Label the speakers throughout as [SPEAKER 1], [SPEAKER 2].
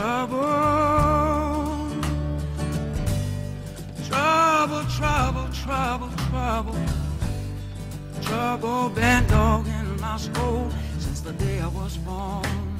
[SPEAKER 1] Trouble, trouble, trouble, trouble, trouble, trouble been dogging my soul since the day I was born.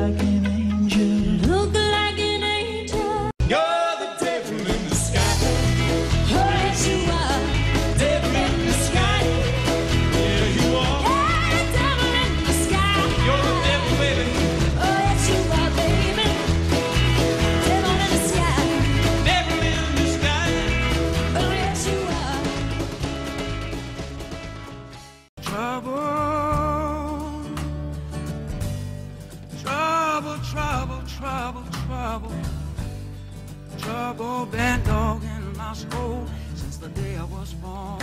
[SPEAKER 2] Like an angel.
[SPEAKER 3] Look like an angel.
[SPEAKER 4] You're the devil in the sky,
[SPEAKER 3] Oh, yes, you are.
[SPEAKER 4] devil in the sky. Yeah, you are.
[SPEAKER 3] The devil in the sky.
[SPEAKER 4] You're the devil, baby.
[SPEAKER 3] Oh, yes, you are, baby. Devil in the sky.
[SPEAKER 4] Devil in the sky.
[SPEAKER 3] Oh, yes, you are.
[SPEAKER 1] Trouble, trouble, trouble, trouble, trouble, been dogging my soul since the day I was born.